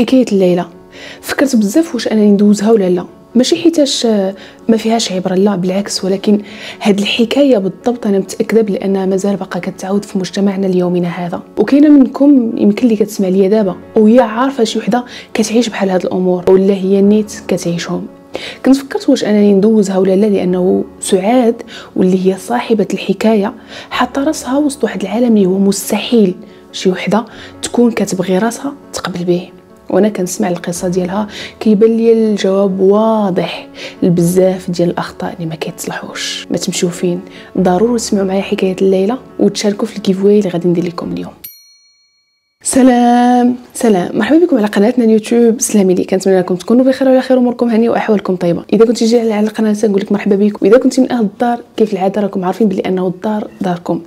حكاية الليلة. فكرت بزاف واش أنني ندوزها ولا لا. ماشي حيتاش ما فيهاش عبرة لا بالعكس ولكن هاد الحكاية بالضبط أنا متأكدة بانها مازال باقا كتعاود في مجتمعنا اليومنا هذا. وكاينة منكم يمكن لي كتسمع ليا دابا وهي عارفة شي وحدة كتعيش بحال هاد الأمور ولا هي نيت كتعيشهم. كنت فكرت واش أنني ندوزها ولا لا لأنه سعاد واللي هي صاحبة الحكاية حاطة راسها وسط واحد العالم اللي هو مستحيل شي وحدة تكون كتبغي راسها تقبل به وأنا كنسمع القصة ديالها كيبان لي الجواب واضح لبزاف ديال الأخطاء اللي ما كيتصلحوش. ما تمشيو فين؟ ضروري تسمعوا معايا حكاية الليلة وتشاركوا في الكيفوي اللي غادي ندير لكم اليوم. سلام! سلام! مرحبا بكم على قناتنا اليوتيوب. سلامي لي كنتمنى لكم تكونوا بخير وعلى خير اموركم هانيه وأحوالكم طيبة. إذا كنتي جاي على القناة نقول لك مرحبا بكم. واذا كنتي من أهل الدار كيف العادة؟ راكم عارفين بلي أنه الدار داركم.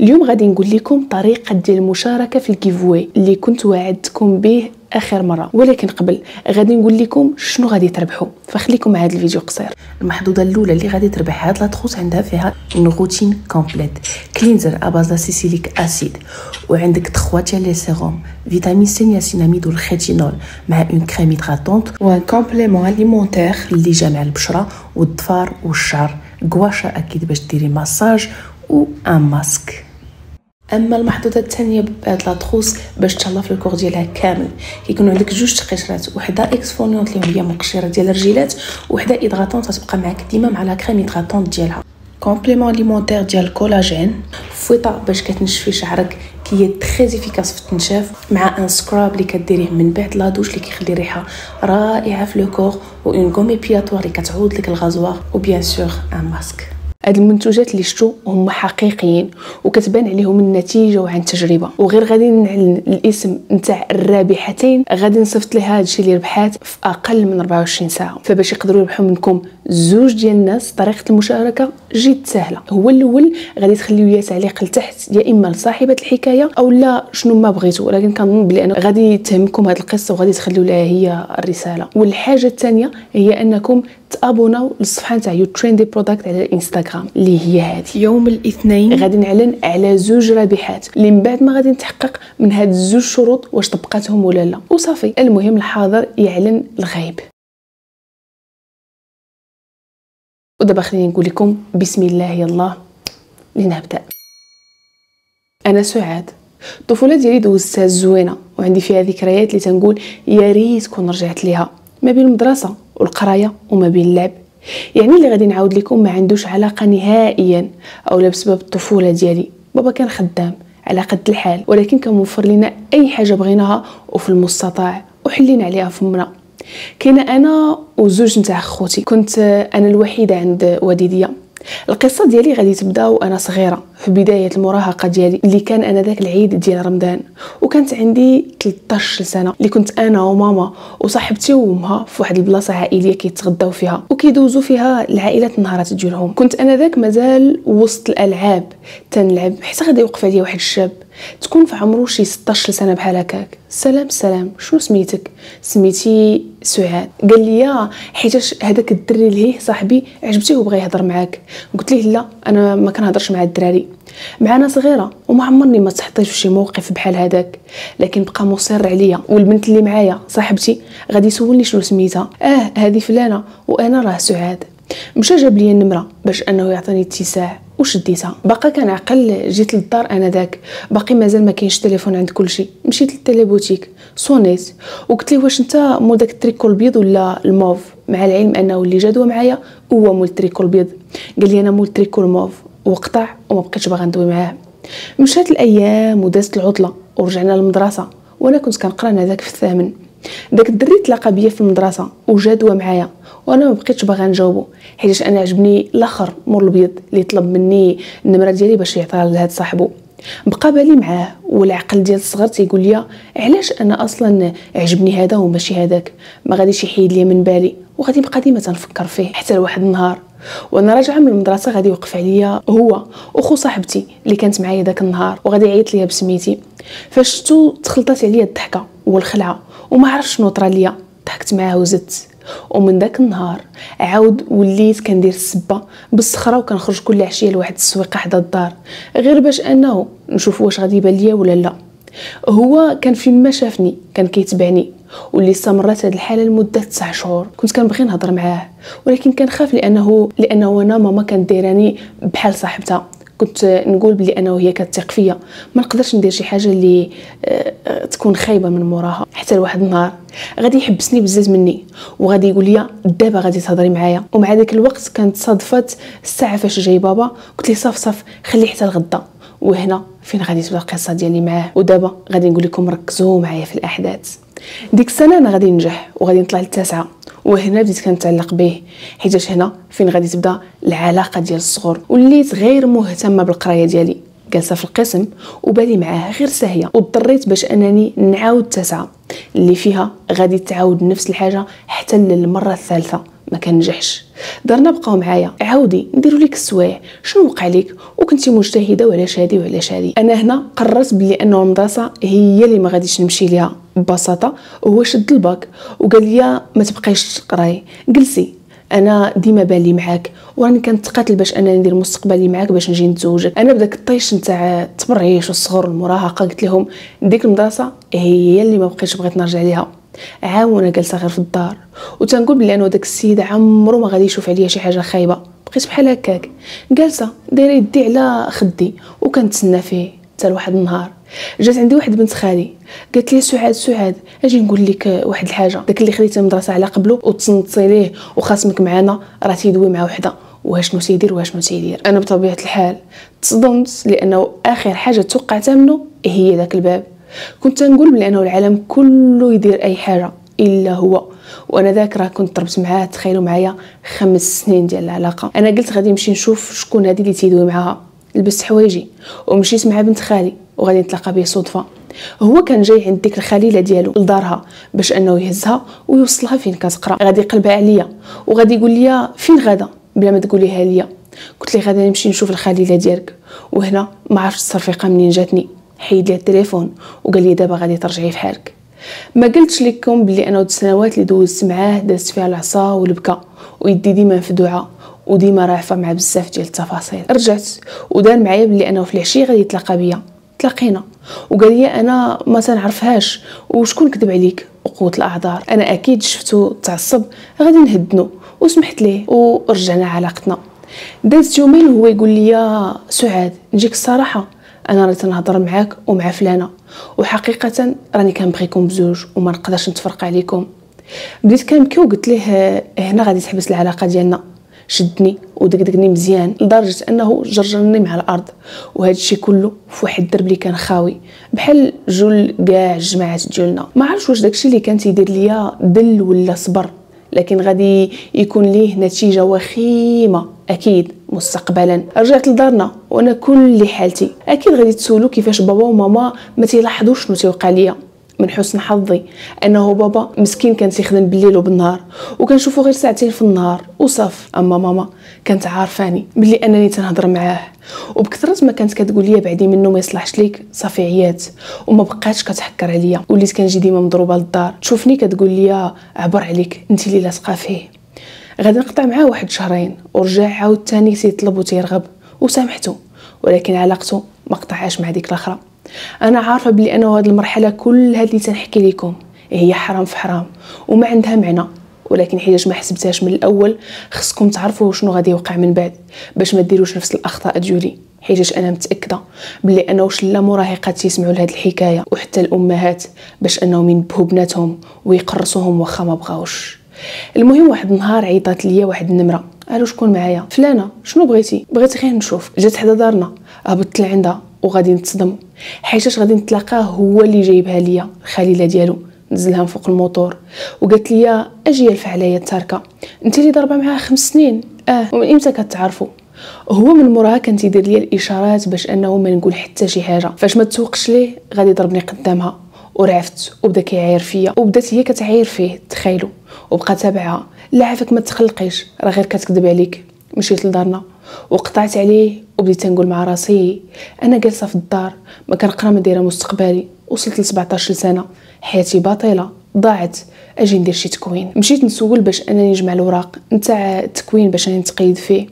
اليوم غادي نقول لكم طريقة ديال المشاركة في ال giveaway اللي كنت وعدتكم به آخر مرة. ولكن قبل غادي نقول لكم شنو غادي تربحوا. فخليكم مع هذا الفيديو قصير. المحظوظه الأولى اللي غادي تربح هاد la trousse عندها فيها une routine complète. cleanser à base salicylic acid. وعندك 3 تاع les sérums. vitamine C niacinamide وال rétinol. مع une crème hydratante و un complément alimentaire اللي جامع البشرة والظفار والشعر. gua sha أكيد باش ديري ماساج و un masque أما المحظوظة الثانية بهاد la trousse باش تهلا في ال corps ديالها كامل. كيكونوا عندك جوج تقشرات وحدة exfoliante اللي هي مقشرة ديال الرجيلات وحدة hydratante تبقى معاك ديما مع la crème hydratante ديالها. complément alimentaire ديال الكولاجين فويطة باش كتنشفي شعرك qui très efficace في التنشاف مع un scrub اللي كديريه من بعد la douche اللي كيخلي ريحة رائعة في le corps و une gomme épilatoire اللي كتعوض لك ال rasoir و bien sûr un masque هاد المنتوجات اللي شتو هما حقيقيين وكتبان عليهم النتيجة وعن تجربة. وغير غادي نعلن الاسم نتاع الرابحتين غادي نصيفط لها هادشي اللي ربحات في أقل من 24 ساعة. فباش يقدروا يربحوا منكم زوج ديال الناس طريقة المشاركة جد سهلة. هو الأول غادي تخليو يا تعليق لتحت يا إما لصاحبة الحكاية أو لا شنو ما بغيتو. ولكن كنظن بلي أنا غادي تهمكم هاد القصة وغادي تخليو لها هي الرسالة. والحاجة الثانية هي أنكم تابوناو للصفحة نتاع You Trendy Product على الانستغرام اللي هي هذه. يوم الاثنين. غادي نعلن على زوج رابحات اللي من بعد ما غادي نتحقق من هاد الزوج شروط واش طبقاتهم ولا لا. وصافي المهم الحاضر يعلن الغيب. ودابا خليني نقول لكم بسم الله يلا لنبدأ. أنا سعاد. الطفوله ديالي دوزتها زوينة وعندي فيها ذكريات اللي تنقول يا ريت كون رجعت ليها. ما بين المدرسة والقراية وما بين اللعب. يعني اللي غادي نعاود لكم ما عندوش علاقة نهائيا اولا بسبب الطفولة ديالي. بابا كان خدام على قد الحال ولكن كان موفر لنا أي حاجة بغيناها وفي المستطاع وحلينا عليها فمنا كاينة أنا وزوج نتاع خوتي. كنت أنا الوحيدة عند والديا القصة ديالي غادي تبدأ وأنا صغيرة. في بداية المراهقة ديالي اللي كان أنا ذاك العيد ديال رمضان. وكانت عندي 13 سنة اللي كنت أنا وماما وصاحبتي وأمها في واحد البلاصة عائلية كيتغداو فيها وكيدوزوا فيها العائلات النهارات ديالهم. كنت أنا ذاك مازال وسط الألعاب تنلعب حتى غادي يوقف عليا واحد الشاب. تكون في عمره شي 16 سنة بحال هكاك. سلام سلام شنو سميتك؟ سميتي سعاد. قال لي حيتاش هذاك الدري اللي صاحبي عجبتيه وبغى يهضر معاك. قلت ليه لا أنا ما كنهضرش مع الدراري. معنا صغيره وما عمرني ما تحطيت في شي موقف بحال هذاك. لكن بقى مصر عليا والبنت اللي معايا صاحبتي غادي يسولني شنو سميتها. آه هذه فلانة وأنا راه سعاد. مشى جاب لي النمرة باش أنه يعطيني اتساع. وشديتها باقا كنعقل جيت للدار أنا داك باقي مازال ما كاينش تليفون عند كلشي مشيت للتليبوتيك. صونيت وقلت ليه واش أنت مول داك التريكو البيض ولا الموف؟ مع العلم أنه اللي جا دوا معايا هو مول التريكو البيض قال لي أنا مول ال tricot ال mauve وقطع وما بقيتش باغا ندوي معاه. مشات الأيام ودازت العطلة ورجعنا للمدرسة. وأنا كنت كنقرأ أنا ذاك في الثامن. داك الدري تلاقى بيا في المدرسة وجا معايا وأنا ما بقيتش باغا نجاوبو حيت أنا عجبني الآخر مول البيض اللي طلب مني النمرة ديالي باش يعطيها لهاد صاحبو. بقى بالي معاه والعقل ديال الصغر تيقول لي علاش أنا أصلا عجبني هذا وماشي هذاك؟ ما غاديش يحيد لي من بالي وغادي نبقى ديما تنفكر فيه حتى لواحد النهار. وأنا راجعة من المدرسة غادي يوقف عليا هو اخو صاحبتي اللي كانت معايا داك النهار وغادي يعيط ليا بسميتي. فاش شفتو تخلطات عليا الضحكة. والخلعة. وما عرفتش شنو طرا ليا. ضحكت معاه وزدت. ومن داك النهار عاود وليت كندير السبة بالصخرة وكنخرج كل عشية لواحد السويقة حدا الدار. غير باش أنه نشوف واش غادي يبان ليا ولا لا. هو كان فين ما شافني كان كيتبعني. واللي استمرت هذه الحالة لمدة 9 شهور. كنت كنبغي نهضر معاه. ولكن كنخاف لأنه لأنه أنا ماما كانت دايراني بحال صاحبتها. كنت نقول بلي أنا وهي كتثق فيا ما نقدرش ندير شي حاجة اللي أه تكون خايبة من موراها. حتى لواحد النهار غادي يحبسني بزاف مني وغادي يقول لي دابا غادي تهضري معايا. ومع ذاك الوقت كانت صادفت الساعة فاش جاي بابا قلت لي صاف صاف خلي حتى الغدا. وهنا فين غادي تبدا القصة ديالي معاه؟ ودابا غادي نقول لكم ركزوا معايا في الأحداث. ديك السنة أنا غادي ننجح وغادي نطلع للتاسعة وهنا بديت كنتعلق به حيت هنا فين غادي تبدا العلاقة ديال الصغر؟ وليت غير مهتمة بالقراية ديالي. جالسة في القسم وبالي معاه غير ساهية واضطريت باش أنني نعاود التاسعة اللي فيها غادي تعاود نفس الحاجة حتى للمرة الثالثة ما كنجحش. دارنا بقاو معايا عاودي نديروا لك السوايع شنو وقع لك وكنتي مجتهدة وعلاش هادي وعلاش هادي أنا هنا قررت بلي أنه المدرسة هي اللي ما غاديش نمشي ليها. ببساطة هو شد الباك وقال لي ما تبقايش تقراي. جلسي أنا ديما بالي معاك وراني كنتقاتل باش انني ندير مستقبلي معاك باش نجي نتزوجك أنا بداك الطيش نتاع التبرهيش والصغر والمراهقة. قلت لهم ديك المدرسة هي اللي ما بقيتش بغيت نرجع ليها. عام وأنا جالسه غير في الدار وتنقول بلي أنا داك السيد عمرو ما غادي يشوف عليا شي حاجة خايبة. بقيت بحال هكاك. جالسه دايرة يدي على خدي وكنتسنى فيه. حتى لواحد النهار. جات عندي واحد بنت خالي قالت لي سعاد سعاد أجي نقول لك واحد الحاجة. داك اللي خديتي المدرسة على قبله وتصنتي ليه وخاصمك معانا راه تيدوي مع وحدة. واشنو تيدير واشنو تيدير؟ أنا بطبيعة الحال تصدمت لأنه آخر حاجة توقعتها منه هي ذاك الباب. كنت نقول بلي انه العالم كله يدير أي حاجة إلا هو. وأنا ذاكره كنت ضربت معاه تخيلوا معايا خمس سنين ديال العلاقة. أنا قلت غادي نمشي نشوف شكون هذه اللي تيدوي معاها. لبست حوايجي ومشيت مع بنت خالي وغادي نتلاقى به صدفة. هو كان جاي عند ديك الخليلة ديالو لدارها باش أنه يهزها ويوصلها فين كتقرا غادي يقلبها عليا وغادي يقول لي فين غادا بلا ما تقوليها ليا. قلت لي غادي نمشي نشوف الخليلة ديالك. وهنا ما عرفتش التصرفيقه منين جاتني. حيد لي التليفون وقال لي دابا غادي ترجعي في حالك ما قلتش لكم بلي أنا السنوات اللي دوزت معاه دازت فيها العصا والبكا. ويدي ديما مفدوعه وديما راعفه مع بزاف ديال التفاصيل. رجعت ودار معايا بلي انه في العشية غادي يتلاقى بيا. تلاقينا. وقال لي أنا ما تنعرفهاش. وشكون كذب عليك؟ وقوه الأعذار. أنا أكيد شفتو تعصب. غادي نهدنو. وسمحت ليه. ورجعنا علاقتنا. دازت يومين وهو يقول لي سعاد نجيك الصراحة. أنا راه تنهضر معاك ومع فلانة. وحقيقة راني كنبغيكم بزوج وما نقدرش نتفرق عليكم. بديت كنبكي وقلت ليه هنا غادي تحبس العلاقة ديالنا. شدني ودقدقني مزيان لدرجة أنه جرجرني مع الأرض. وهذا الشيء كله في واحد الدرب اللي كان خاوي. بحال جول كاع الجماعات ديالنا. ما عرفتش واش داكشي اللي كان تيدير ليا دل ولا صبر. لكن غادي يكون ليه نتيجة وخيمة. أكيد مستقبلا. رجعت لدارنا وأنا كل حالتي. أكيد غادي تسولوا كيفاش بابا وماما ما تيلاحظوش شنو تيوقع ليا. من حسن حظي. أنه بابا مسكين كان تيخدم بالليل وبالنهار وكنشوفو غير ساعتين في النهار وصاف. أما ماما كانت عارفاني بلي أنني تنهضر معاه. وبكثرة ما كانت كتقول لي بعدي منه ما يصلحش ليك صافي عيات وما بقاتش كتحكر عليا. وليت كنجي ديما مضروبة للدار. تشوفني كتقول لي عبر عليك انت اللي لاصقه فيه. غادي نقطع معاه واحد شهرين ورجع عاود تاني تيطلب وتيرغب. وسامحته ولكن علاقته ما قطعهاش مع ديك الأخرى. أنا عارفة بلي انه هذه المرحلة كلها اللي تنحكي لكم هي حرام في حرام وما عندها معنى ولكن حيت ما حسبتهاش من الأول خصكم تعرفوا شنو غادي يوقع من بعد باش ما ديروش نفس الأخطاء ديالي حيت أنا متأكدة بلي انه شلا مراهقات يسمعوا لهاد الحكاية وحتى الأمهات باش أنهم ينبهوا بناتهم ويقرصوهم واخا ما بغاوش. المهم واحد النهار عيطات ليا واحد النمرة قالوا شكون معايا؟ فلانة. شنو بغيتي؟ بغيت غير نشوف. جات حدا دارنا هبطت لعندها وغادي نتصدم. حيتاش غادي نتلاقاه هو اللي جايبها ليا الخليلة ديالو. نزلها من فوق الموتور. وقالت لي أجي يلفع عليا التاركه انت اللي ضربة معاه خمس سنين. آه ومن إمتى كتعرفوا؟ هو من موراها كان تيدير لي الإشارات باش أنه ما نقول حتى شي حاجة. فاش ما تسوقش ليه غادي يضربني قدامها. ورعفت وبدا كيعاير فيا. وبدات هي كتعاير فيه تخيلوا. وبقى تابعها. لا عافاك ما تخلقيش. راه غير كتكذب عليك. مشيت لدارنا. وقطعت عليه وبديت نقول مع راسي أنا جالسة في الدار ما كنقرا ما دايرة مستقبلي وصلت ل 17 سنه حياتي باطلة ضاعت. أجي ندير شي تكوين. مشيت نسول باش أنني نجمع الوراق نتاع التكوين باش أنني نتقيد فيه.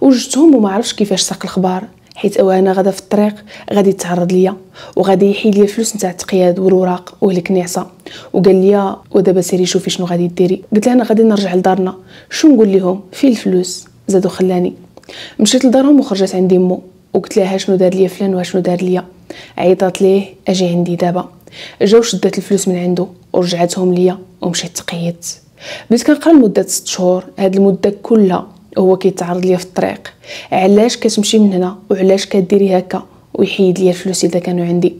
وجدتهم وما عرفتش كيفاش ساق الخبار حيت أنا غادا في الطريق غادي يتعرض ليا. وغادي يحيد لي الفلوس نتاع التقياد والوراق وهلك نعسة. وقال لي ودابا سيري شوفي شنو غادي ديري. قلت له أنا غادي نرجع لدارنا. شنو نقول لهم فين الفلوس. زادو خلاني. مشيت لدارهم وخرجت عندي مو وقلت لها شنو دار ليا فلان وشنو دار ليا؟ عيطات ليه أجي عندي دابا. جا وشدات الفلوس من عنده ورجعتهم ليا ومشيت تقيدت بديت كنقرا لمدة 6 شهور هاد المدة كلها هو كيتعرض ليا في الطريق. علاش كتمشي من هنا وعلاش كديري هكا ويحيد ليا الفلوس إذا كانوا عندي؟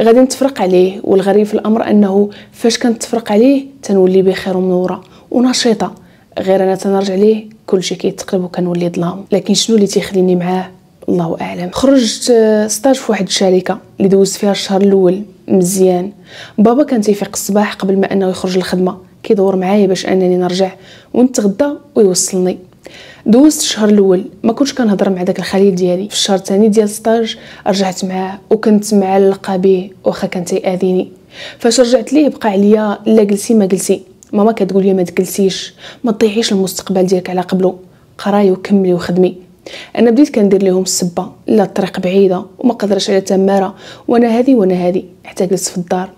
غادي نتفرق عليه والغريب في الأمر أنه فاش كنتفرق عليه تنولي بخير ومنوره ونشيطة. غير أنا تنرجع ليه كلشي كيتقلب وكنولي ظلام. لكن شنو اللي تيخليني معاه؟ الله أعلم. خرجت آه، ستاج في واحد الشركة اللي دوزت فيها الشهر الأول مزيان. بابا كان تيفيق الصباح قبل ما أنه يخرج للخدمه كيدور معايا باش أنني نرجع ونتغدى ويوصلني. دوزت الشهر الأول ما كنتش كنهضر مع داك الخليل ديالي. في الشهر الثاني ديال stage رجعت معاه وكنت معلقه به واخا كان تيأذيني. فاش رجعت ليه بقى عليا لا جلسي ما جلسي ماما كتقول لي ما تجلسيش ما تضيعيش المستقبل ديالك على قبله. قراي وكملي وخدمي. أنا بديت كندير لهم السبه لا الطريق بعيدة وما قدرش على تمارة. وأنا هذه وأنا هذه حتى جلست في الدار.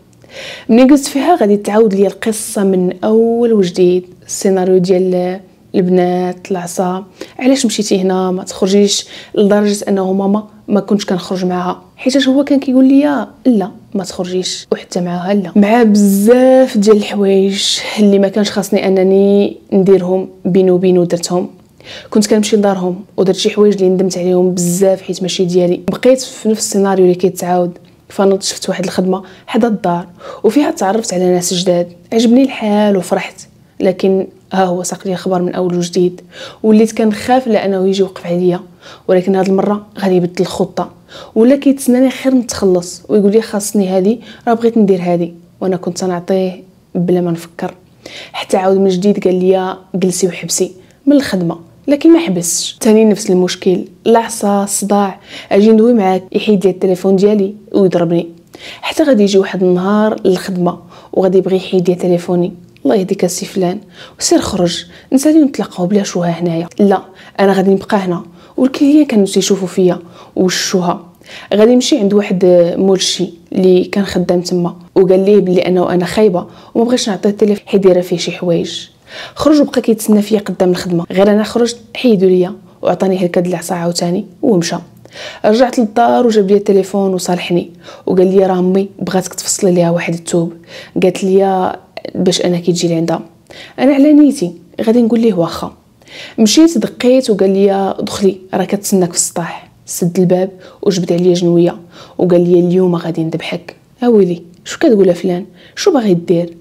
ملي جلست فيها؟ غادي تعاود لي القصة من أول وجديد. السيناريو ديال البنات العصا. علاش مشيتي هنا؟ ما تخرجيش لدرجة أنه ماما ما كنتش كنخرج معاها. حيت هو كان كيقول لي لا ما تخرجيش. وحتى معاها لا. مع بزاف ديال الحوايج اللي ما كانش خاصني أنني نديرهم بينو وبينو درتهم. كنت كنمشي لدارهم ودرت شي حوايج اللي ندمت عليهم بزاف حيت ماشي ديالي. بقيت في نفس السيناريو اللي كيتعاود. فنضت شفت واحد الخدمة حدا الدار وفيها تعرفت على ناس جداد. عجبني الحال وفرحت. لكن ها هو ساق لي الخبر من أول وجديد. وليت كنخاف لأنه يجي يوقف عليا. ولكن هاد المرة غادي يبدل الخطة. ولا كيتسناني خير نتخلص ويقول لي خاصني هادي راه بغيت ندير هادي. وأنا كنت نعطيه بلا ما نفكر. حتى عاود من جديد قال لي جلسي وحبسي. من الخدمة. لكن ما حبسش تاني نفس المشكل. العصا الصداع أجي ندوي معاك. يحيد لي التليفون ديالي ويضربني. حتى غادي يجي واحد النهار للخدمة وغادي يبغي يحيد لي تليفوني. الله يهديك السي فلان. وسير خرج. نسالي نتلاقاو بلا شوها هنايا. لا أنا غادي نبقى هنا. وال clients كانوا تيشوفوا فيا وشوها غادي نمشي عند واحد مولشي اللي كان خدام تما وقال لي بلي أنا خايبة وما بغيتش نعطيه التليفون حيت دايرة فيه شي حوايج. خرج وبقى كيتسنى فيا قدام الخدمة. غير أنا خرجت حيدوا ليا وعطاني هكا العصا عاوتاني ومشى. رجعت للدار وجاب لي التليفون وصالحني وقال لي راه أمي بغاتك تفصلي ليها واحد الثوب قالت لي باش أنا كي تجي عندها أنا على نيتي غادي نقول ليه واخا. مشيت دقيت وقال لي دخلي راه كتسناك في السطاح. سد الباب وجبد عليا جنوية وقال لي اليوم غادي نذبحك. اويلي شو كتقول فلان؟ شو باغي دير؟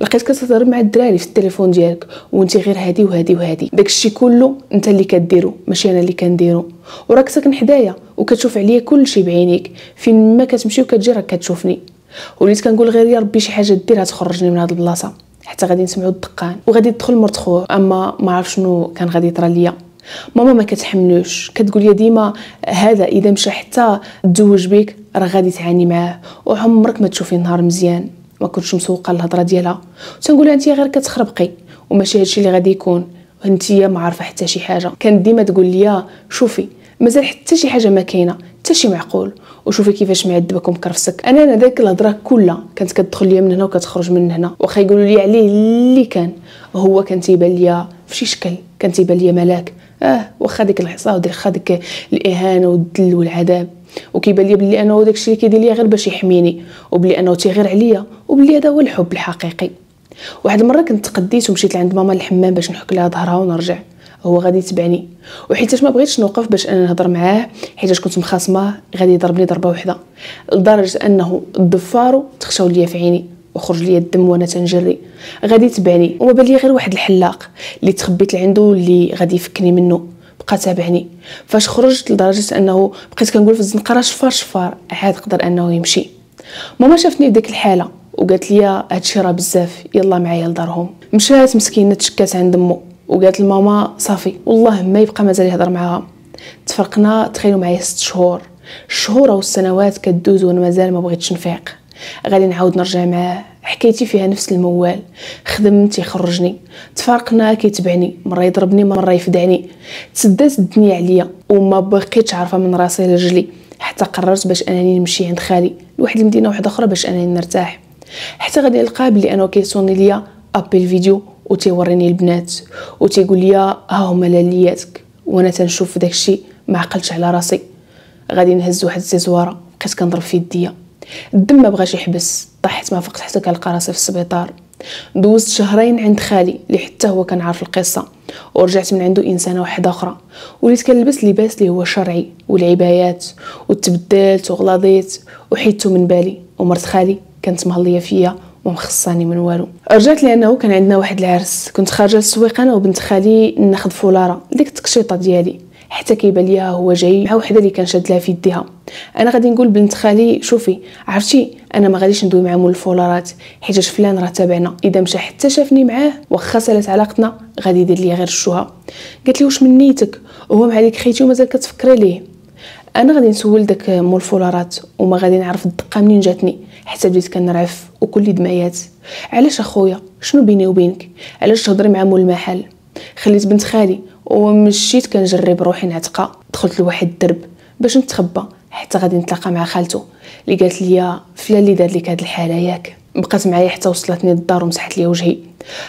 لقيت كتهضر مع الدراري في التليفون ديالك وانت غير هادي وهادي وهادي. داكشي كله انت اللي كديرو ماشي أنا اللي كنديرو. وراك ساكن حدايا وكتشوف عليا كلشي بعينيك. فين ما كتمشي وكتجي راك كتشوفني. وليت كنقول غير يا ربي شي حاجة ديرها تخرجني من هاد البلاصة. حتى غادي نسمعوا الدقان وغادي تدخل مرت خوه أما ما عرف شنو كان غادي يطرى ليا. ماما ما كتحملوش. كتقول لي ديما هذا إذا مشى حتى تزوج بك راه غادي تعاني معاه. وعمرك ما تشوفي نهار مزيان. ما كنتش مسوقة الهضره ديالها. تنقولها انت غير كتخربقي. وماشي هادشي اللي غادي يكون. انت ما عارفة حتى شي حاجة. كانت ديما تقول لي شوفي مازال حتى شي حاجة ما كاينة حتى شي معقول. وشوفي كيفاش معذبك ومكرفسك أنا أنا داك الهضره كلها كانت كتدخل ليا من هنا وكتخرج من هنا. واخا يقولوا لي عليه اللي كان هو كان تيبان ليا فشي شكل كان تيبان ليا ملاك. آه واخا ديك العصا وديك ديك الإهانة والذل والعذاب. وكيبان لي بلي انه داكشي اللي كيدير ليا غير باش يحميني. وبلي انه تيغير عليا وبلي هذا هو الحب الحقيقي. واحد المرة كنت تقديت ومشيت لعند ماما الحمام باش نحك لها ظهرها ونرجع. هو غادي يتبعني. وحيتاش ما بغيتش نوقف باش أنا نهضر معاه حيتاش كنت مخاصمة غادي يضربني ضربة وحدة. لدرجة أنه ضفارو تخشاو ليا في عيني وخرج ليا الدم وأنا تنجري. غادي يتبعني وما بان لي غير واحد الحلاق اللي تخبيت لعندو اللي غادي يفكني منه بقى تابعني. فاش خرجت لدرجة أنه بقيت كنقول في الزنقرة شفار شفار عاد قدر أنه يمشي. ماما شافتني في ديك الحالة وقالت لي هادشي راه بزاف يلا معايا لدارهم. مشات مسكينة تشكات عند مو وقالت لماما صافي والله ما يبقى مازال يهضر معاها. تفرقنا تخيلوا معايا ست شهور. الشهور أو السنوات كدوز وأنا مازال ما بغيتش نفيق. غادي نعاود نرجع معاه حكايتي فيها نفس الموال. خدم تيخرجني تفارقنا كيتبعني. مرة يضربني مرة يفدعني. تسدات الدنيا عليا وما بقيتش عارفة من راسي لرجلي حتى قررت باش أنني نمشي عند خالي. لواحد المدينة واحدة أخرى باش أنني نرتاح. حتى غادي نلقاه بلي أنا كيصوني ليا أبل فيديو. وتيوريني البنات وتيقول لي ها هما لالياتك وأنا تنشوف داكشي ما عقلتش على راسي. غادي نهز واحد الزيزوارة بقيت كنضرب في يديا. الدم ما بغاش يحبس طاحت ما فقت حتى كنلقى راسي في السبيطار. دوزت شهرين عند خالي اللي حتى هو كان عارف القصة ورجعت من عنده إنسانة واحدة أخرى. وليت كنلبس لباس اللي هو شرعي والعبايات وتبدلت وغلاضيت وحيدته من بالي ومرت خالي كانت مهلية فيا. ومخصاني من والو. رجعت لأنه كان عندنا واحد العرس. كنت خارجة للسويق أنا وبنت خالي ناخذ فولارة. ديك التقشيطه ديالي. حتى كيبان ليها هو جاي. مع وحدة اللي كان شاد لها في يديها. أنا غادي نقول بنت خالي شوفي عرفتي؟ أنا ما غاديش ندوي مع مول الفولارات. حيت فلان راه تابعنا. إذا مشى حتى شافني معاه واخا سالت علاقتنا غادي يدير لي غير الشوها قالت لي واش من نيتك؟ هو مع ديك خيتي ومازال كتفكري ليه. أنا غادي نسول داك مول الفولارات وما غادي نعرف الدقة منين جاتني. حتى بديت كنرعف وكل دمعيات علاش اخويا؟ شنو بيني وبينك؟ علاش تهضري مع مول المحل؟ خليت بنت خالي ومشيت كنجرب روحي نعتقى دخلت لواحد الدرب باش نتخبى حتى غادي نتلاقى مع خالته. اللي قالت لي فلان اللي دار لك هاد الحاله ياك. بقات معايا حتى وصلتني للدار ومسحت لي وجهي.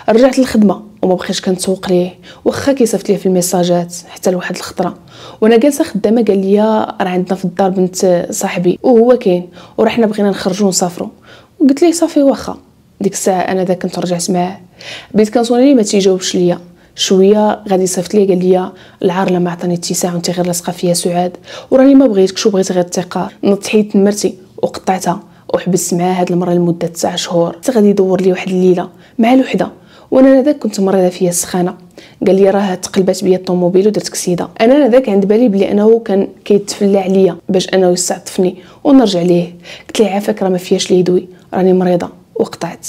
رجعت للخدمة وما بقيتش كنتسوق ليه. واخا كيصيفط لي في الميساجات حتى لواحد الخطرة. وأنا جالسة خدامة قال لي راه عندنا في الدار بنت صاحبي. وهو كاين. ورحنا بغينا نخرجوا ونسافروا قلت ليه صافي واخا. ديك الساعة أنا دا كنت رجعت معاه. بديت كنصوني ما تيجاوبش ليا. شوية غادي صيفط لي قال لي العار لما عطاني اتساع وانت غير لاصقة فيا سعاد. وراني ما بغيتكش وبغيت غير التقار. نضت حيدت مرتي وقطعتها. وحبست معاه هاد المرة لمدة 9 شهور. حتى غادي يدور لي واحد الليلة مع الوحدة. وأنا ناداك كنت مريضة فيا السخانة. قال لي راه تقلبات بيا الطوموبيل ودرت كسيده أنا ناداك عند بالي بلي أنه كان كيتفلى عليا باش أنه يستعطفني. ونرجع ليه. قلت ليه عافاك راه ما فياش لي يدوي. راني مريضة. وقطعت.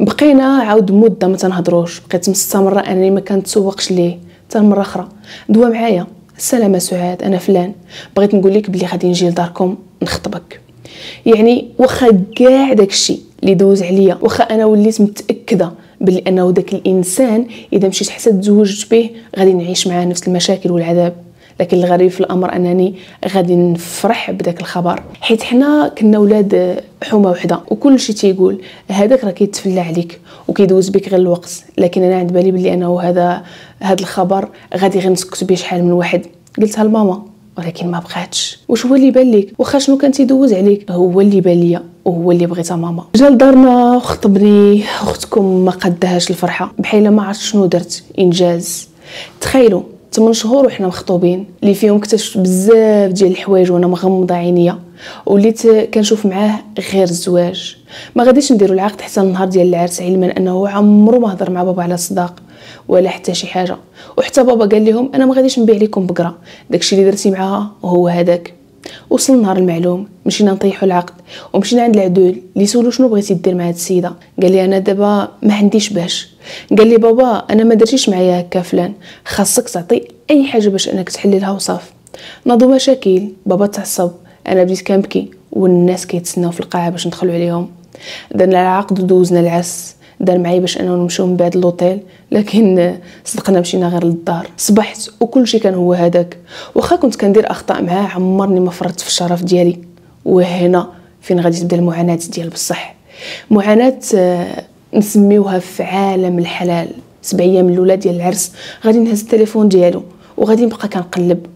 بقينا عاود مدة ما تنهضروش. بقيت مستمرة. انني ما كنتسوقش ليه. حتى مرة أخرى. دوا معايا. السلامه سعاد. أنا فلان. بغيت نقول لك بلي غادي نجي لداركم. نخطبك. يعني واخا كاع داكشي اللي دوز عليا واخا أنا وليت متأكدة بلي أنه داك الإنسان إذا مشيت حتى تزوجت به غادي نعيش معاه نفس المشاكل والعذاب. لكن الغريب في الأمر أنني غادي نفرح بداك الخبر. حيت حنا كنا ولاد حومة وحدة وكل شيء تيقول هذاك راه كيتفلى عليك وكيدوز بك غير الوقت. لكن أنا عند بالي بلي أنه هذا هذا الخبر غادي غير نسكت به شحال من واحد. قلتها لماما. ولكن ما بغاتش واش هو اللي بان لك واخا شنو كان تيدوز عليك؟ هو اللي بان ليا. وهو اللي بغيتها ماما. جا لدارنا وخطبني اختكم ما قدهاش الفرحة. بحال ما عرفت شنو درت. إنجاز. تخيلوا 8 شهور وحنا مخطوبين. اللي فيهم اكتشفت بزاف ديال الحوايج وأنا مغمضة عينيا. وليت كنشوف معاه غير الزواج. ما غاديش نديرو العقد حتى النهار ديال العرس علما أنه عمرو ما هضر مع بابا على الصداق. ولا حتى شي حاجة. وحتى بابا قال لهم أنا ما غاديش نبيع لكم بقرة. داكشي اللي درتي معاها هو هذاك. وصل النهار المعلوم مشينا نطيحوا العقد ومشينا عند العدول اللي سولو شنو بغيتي دير مع هاد السيدة. قال لي أنا دابا ما عنديش باش. قال لي بابا أنا ما درتيش معايا هكا فلان. خاصك تعطي أي حاجة باش أنك تحللها وصافي ناضوا مشاكل بابا تعصب. أنا بديت كنبكي والناس كيتسناو في القاعة باش ندخلوا عليهم. درنا العقد ودوزنا العس. دار معايا باش اننا نمشيو من بعد لوطيل لكن صدقنا مشينا غير للدار. صبحت وكل شيء كان هو هذاك واخا كنت كندير أخطاء معاه عمرني ما فرطت في الشرف ديالي. وهنا فين غادي تبدا المعاناة ديال بصح. معاناة آه، نسميوها في عالم الحلال. سبع أيام الأولى ديال العرس غادي نهز التليفون ديالو وغادي نبقى كنقلب.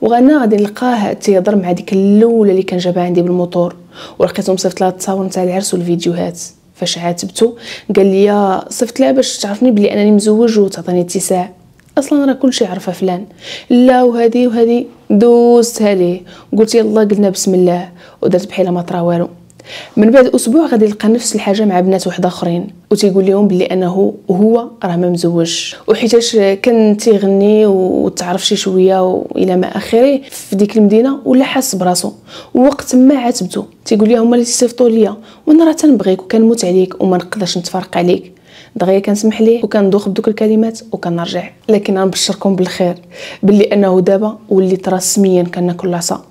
وأنا غادي نلقاه تيهضر مع ديك الأولى اللي كان جابها عندي بالموتور. ولقيتهم صيفط لها التصاور نتاع العرس والفيديوهات. فاش عاتبته قال لي صيفط لها باش تعرفني بلي أنني مزوج وتعطيني اتساع. أصلا راه كلشي عارفه فلان. لا وهذه وهذه دوزتها ليه. قلت يلا قلنا بسم الله. ودرت بحال ما طرا والو. من بعد أسبوع غادي يلقى نفس الحاجة مع بنات واحد آخرين. وتيقول لهم بلي أنه هو راه ما مزوج وحيتاش كان تيغني وتعرف شي شوية والى ما اخره في ديك المدينة ولا حاس براسو. وقت ما عاتبته تيقول لهم اللي تيصيفطوا ليا. وأنا راه تنبغيك وكنموت عليك وما نقدرش نتفرق عليك. دغيا كنسمح ليه وكندوخ بدوك الكلمات وكنرجع لكن نبشركم بالخير. باللي أنه دابا وليت رسميا كناكل العصا.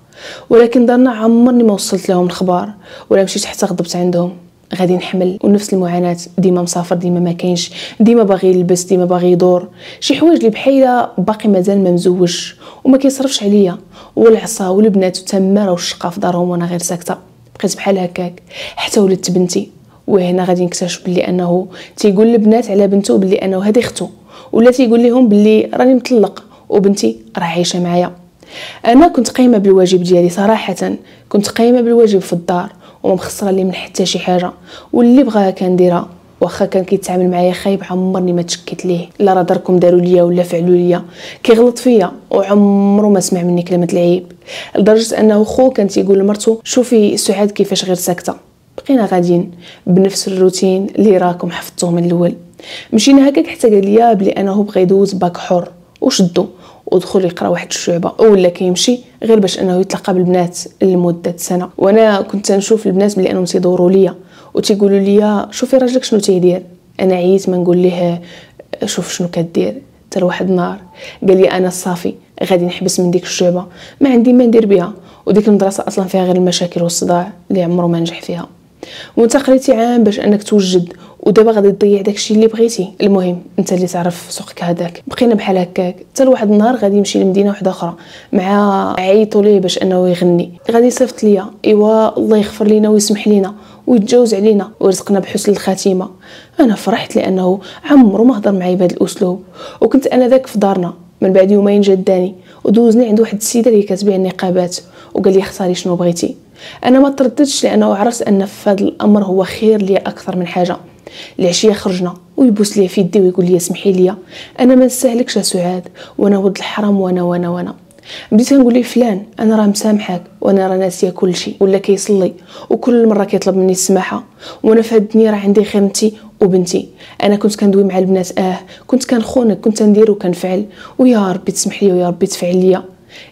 ولكن دارنا عمرني ما وصلت لهم الخبر ولا مشيت حتى غضبت عندهم. غادي نحمل. ونفس المعاناة. ديما مسافر ديما ما كاينش. ديما باغي يلبس ديما باغي يدور. شي حوايج اللي بحيله باقي مازال ما مزوجش. وما كيصرفش عليا. والعصا والبنات والتماره والشقه في دارهم وأنا غير ساكتة. بقيت بحال هكاك. حتى ولدت بنتي. وهنا غادي نكتشف بلي أنه تيقول البنات على بنته بلي أنه هذه اختو ولا تيقول لهم بلي راني مطلق. وبنتي راه عايشة معايا. أنا كنت قايمة بالواجب ديالي صراحة كنت قايمة بالواجب في الدار وما مخسرة لي من حتى شي حاجة. واللي بغاها كنديرها واخا كان كيتعامل معايا خايب عمرني ما تشكيت ليه. لا راه داركم داروا ليا ولا فعلوا ليا. كيغلط فيا وعمره ما سمع مني كلمة العيب. لدرجة أنه خو كان تيقول لمرتو شوفي سعاد كيفاش غير ساكتة. بقينا غاديين بنفس الروتين اللي راكم حفظتوه من الأول. مشينا هكاك حتى قال لي بلي أنه بغى يدوز باك حر. وشدو. ودخل يقرأ واحد الشعبة ولا كيمشي غير باش أنه يتلقى بالبنات لمدة سنة. وأنا كنت نشوف البنات بلي أنهم تيدوروا ليا وتيقولوا لي شوفي راجلك شنو تيدير. أنا عييت ما نقول ليه شوف شنو كدير حتى لواحد النهار. قال لي أنا صافي غادي نحبس من ديك الشعبة. ما عندي ما ندير بها وديك المدرسة أصلا فيها غير المشاكل والصداع اللي عمره ما نجح فيها. وانت قريتي عام باش أنك توجد ودابا غادي تضيع داكشي اللي بغيتي. المهم انت اللي تعرف سوقك هذاك. بقينا بحال هكاك حتى لواحد النهار غادي يمشي لمدينة واحدة أخرى مع عيطوا ليه باش أنه يغني. غادي يصيفط ليا. إيوا الله يغفر لينا ويسمح لينا ويتجاوز علينا ورزقنا بحسن الخاتمة. أنا فرحت لأنه عمرو ما هضر معايا بهذا الأسلوب. وكنت أنا ذاك في دارنا. من بعد يومين جا داني. ودوزني عند واحد السيدة اللي كتبيع النقابات. وقال لي أختاري شنو بغيتي. أنا ما ترددتش لأنه عرفت أن في هذا الأمر هو خير لي أكثر من حاجة. العشية خرجنا ويبوس لي في يدي ويقول لي اسمحي لي أنا ما نستهلكش سعاد وأنا ولد الحرام وأنا وأنا وأنا. بديت نقول ليه فلان؟ أنا راه مسامحك وأنا راه ناسية كل شيء ولا كيصلي وكل مرة كيطلب مني السماحة. وأنا في الدنيا راه عندي انتي وبنتي. أنا كنت كندوي مع البنات آه كنت كنخونك كنت ندير وكنفعل. ويا ربي تسمح لي ويا ربي تفعل لي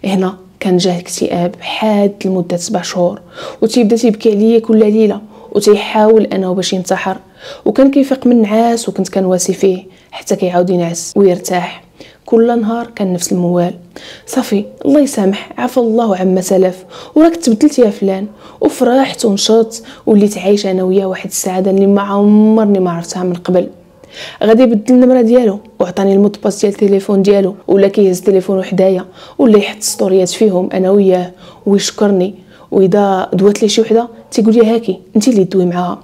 هنا كان جاه اكتئاب حاد لمدة سبع شهور. وتيبدأ تيبكي عليا كل ليلة وتيحاول انه باش ينتحر. وكان كيفيق من نعاس وكنت كنواسي فيه حتى كيعاود ينعس ويرتاح. كل نهار كان نفس الموال. صافي الله يسامح عفى الله عما سلف. وراك تبدلت يا فلان. وفرحت ونشطت. وليت عايشه أنا وياه واحد السعادة اللي ما عمرني ما عرفتها من قبل. غادي يبدل النمرة ديالو. وعطاني ال mot de passe ديال التليفون ديالو. ولا كيهز تليفونو حدايا ولا يحط ستوريات فيهم أنا وياه. ويشكرني. وإذا دوات لي شي وحدة تيقول لي هاكي انت اللي دوي معاها.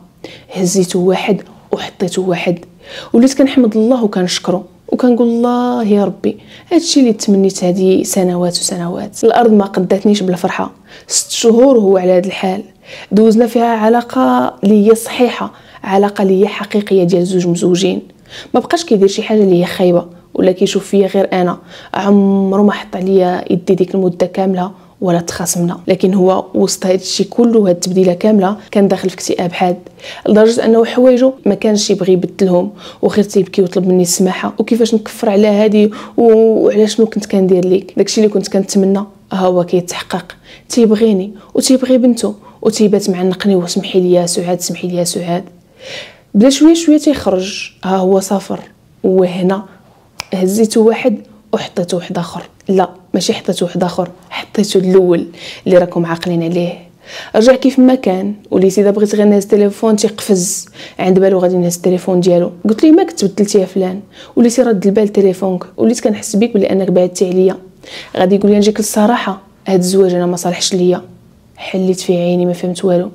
هزيتو واحد وحطيتو واحد. وليت كنحمد الله وكنشكرو وكنقول الله يا ربي هادشي اللي تمنيت هذه سنوات وسنوات. الأرض ما قداتنيش بلا فرحة. ست شهور هو على هذا الحال. دوزنا فيها علاقة اللي هي صحيحة علاقة اللي هي حقيقية ديال زوج مزوجين. ما بقاش كيدير شي حاجة اللي هي خايبة ولا كيشوف فيا غير أنا. عمرو ما حط عليا يدي ديك المدة كاملة. ولا تخاصمنا. لكن هو وسط هذا الشيء كله وهاد التبديلة كاملة كان داخل في اكتئاب حاد. لدرجة أنه حوايجو ما كانش يبغي يبدلهم. وغير تيبكي ويطلب مني السماحة. وكيفاش نكفر على هادي؟ وعلى شنو كنت كندير ليك؟ داكشي اللي كنت كنتمنى ها هو كيتحقق. تيبغيني وتيبغي بنته. وتيبات معنقني وسمحي لي يا سعاد سمحي لي يا سعاد. بدا شوية شوية تيخرج. ها هو سافر وهنا هزيتو واحد وحطيتو واحد آخر. لا ماشي حطيتو واحد آخر حطيتو الأول اللي راكم عاقلين عليه. رجع كيف ما كان وليت اذا بغيت غير نهز التليفون تيقفز. عند بالو غادي نهز التليفون ديالو. قلت ليه ماك تبدلتي يا فلان؟ وليتي رد البال تليفونك. وليت كنحس بيك بلي أنك بعدتي عليا. غادي يقول لي نجيك الصراحه هاد الزواج أنا ما صالحش ليا. حليت في عيني ما فهمت والو.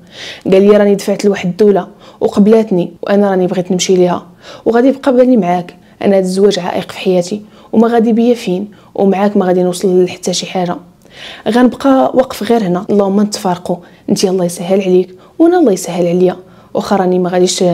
قال لي راني دفعت لواحد الدولة وقبلاتني وأنا راني بغيت نمشي ليها. وغادي يبقى بالي معاك. أنا هاد الزواج عائق في حياتي. وما غادي بيا فين ومعاك ما غادي نوصل لحتى شي حاجة. غنبقى واقف غير هنا. اللهم نتفارقوا انت الله يسهل عليك وأنا الله يسهل عليا. واخا راني ما غاديش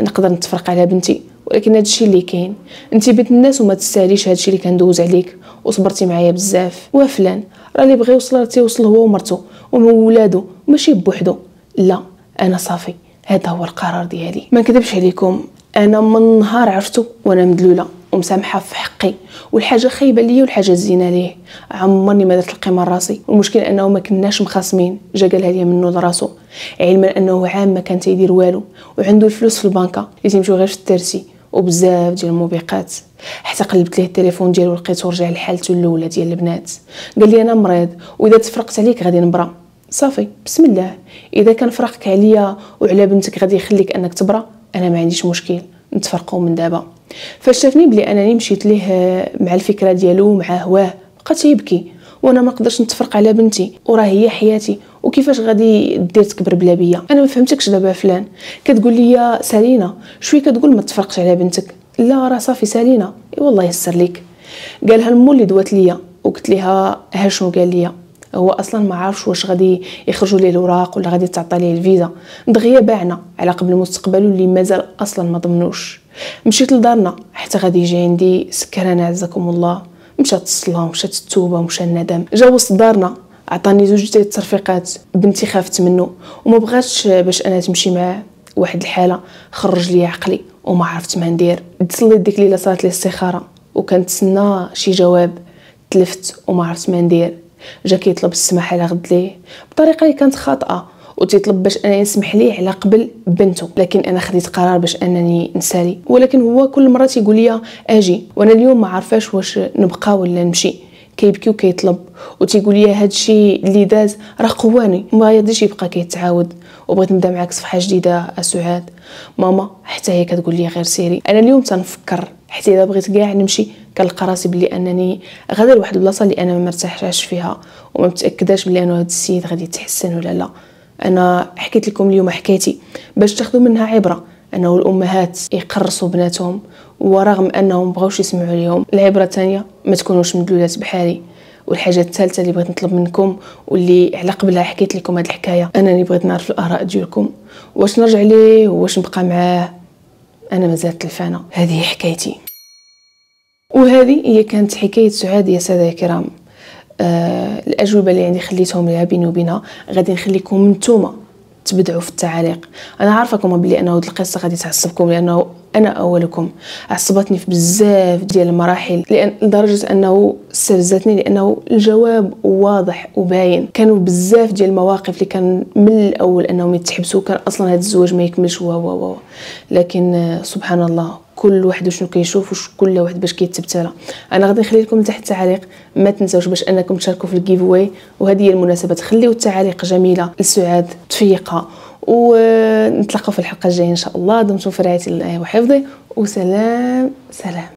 نقدر نتفرق على بنتي. ولكن هذا الشيء اللي كاين انت بنت الناس وما تستاهليش هذا الشيء اللي كندوز عليك. وصبرتي معايا بزاف. وفلان راه اللي بغى يوصل راه تيوصل هو ومرته وولادو ماشي بوحدو. لا أنا صافي. هذا هو القرار ديالي. ما نكذبش عليكم. أنا من نهار عرفتو وأنا مدلولة. ومسامحه في حقي والحاجة خايبة ليا والحاجة زينه ليه. عمرني ما درت القيمه راسي. والمشكل أنه ما كناش مخاصمين. جا قالها ليا منو لراسو علما أنه عام ما كان تيدير والو. وعنده الفلوس في البنكة. اللي تيمشيو غير في الترسي وبزاف ديال الموبقات. حتى قلبت ليه التليفون ديالو لقيتو رجع لحالته الأولى ديال البنات. قال لي أنا مريض. وإذا تفرقت عليك غادي نبرا صافي. بسم الله. إذا كان فرقك عليا وعلى بنتك غادي يخليك أنك تبرا أنا ما عنديش مشكل. نتفرقوا من دابا. فاش شافني بلي أنني مشيت ليه مع الفكرة ديالو مع هواه. بقى تيبكي وأنا ما نقدرش نتفرق على بنتي. وراه هي حياتي. وكيفاش غادي دير تكبر بلا بيا؟ أنا ما فهمتكش دابا فلان. كتقول لي سالينا شوية كتقول ما تفرقش على بنتك. لا راه صافي سالينا والله يسر ليك. قالها المول اللي دوات ليا. وقلت ليها ها شنو قال ليا. هو أصلا ما عارفش واش غادي يخرجوا ليه الأوراق ولا غادي تعطى ليه الفيزا. دغيا باعنا على قبل مستقبله اللي مازال أصلا ما ضمنوش. مشيت لدارنا حتى غادي يجي عندي سكرانه عزكم الله. مشات الصلاة مشات التوبة ومشى الندم. جا وسط دارنا عطاني زوج ديال التصرفيقات بنتي خافت منه وما بغاتش باش أنا تمشي معاه. واحد الحالة خرج لي عقلي وما عرفت ما ندير. تصليت ديك الليلة صارت لي استخارة. وكنتسنى شي جواب تلفت وما عرفت ما ندير. جا كيطلب السماح على غد ليه؟ بطريقة اللي كانت خاطئة وتيطلب باش أنا نسمح ليه على قبل بنته. لكن أنا خديت قرار باش أنني نسالي. ولكن هو كل مرة تيقول لي أجي وأنا اليوم ما عارفاش واش نبقى ولا نمشي. كيبكي وكيطلب. وتيقول لي هذا الشيء اللي داز راه قواني ما يرضيش يبقى كيتعاود. وبغيت نبدأ معاك صفحة جديدة أسعاد. ماما حتى هي كتقول لي غير سيري. أنا اليوم تنفكر. حتى إذا بغيت كاع نمشي كنلقى راسي بلي أنني غادا لواحد البلاصة اللي أنا ما مرتاحش فيها وما متأكداش بلي أنه هذا السيد غادي يتحسن ولا لا. أنا حكيت لكم اليوم حكايتي باش تاخذوا منها عبرة. أنه الأمهات يقرصوا بناتهم ورغم أنهم بغاوش يسمعوا ليهم العبرة الثانية ما تكونوش مدلولات بحالي. والحاجة الثالثة اللي بغيت نطلب منكم واللي على قبلها حكيت لكم هذه الحكاية أنني بغيت نعرف الآراء ديالكم. واش نرجع ليه؟ واش نبقى معاه؟ أنا مازال تلفانه هذه حكايتي. وهذه هي كانت حكاية سعاد يا سادة الكرام. آه الأجوبة اللي عندي خليتهم لها بيني وبينها غادي نخليكم نتوما. تبدعوا في التعاليق. أنا عارفكم بلي أنه هاد القصة غادي تعصبكم لأنه أنا أولكم. عصبتني في بزاف ديال المراحل لأن لدرجة أنه استفزتني لأنه الجواب واضح وباين. كانوا بزاف ديال المواقف اللي كان من الأول أنهم يتحبسوا كان أصلا هذا الزواج ما يكملش و و لكن سبحان الله. كل واحد وشنو كيشوف وش كل واحد باش كيتبتلى أنا غادي نخلي لكم تحت التعاليق ما تنساوش باش أنكم تشاركوا في الجيف واي وهذه هي المناسبة. تخليو التعاليق جميلة لسعاد تفيقها ونتلاقاو في الحلقة الجاية إن شاء الله. دمتم في رعاية الله وحفظه وسلام سلام.